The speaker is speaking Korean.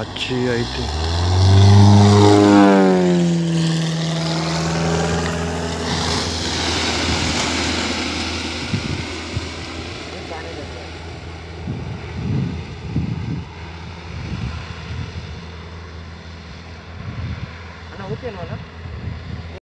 अच्छी అయితే అన్న ఓకేనా